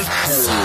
Yes.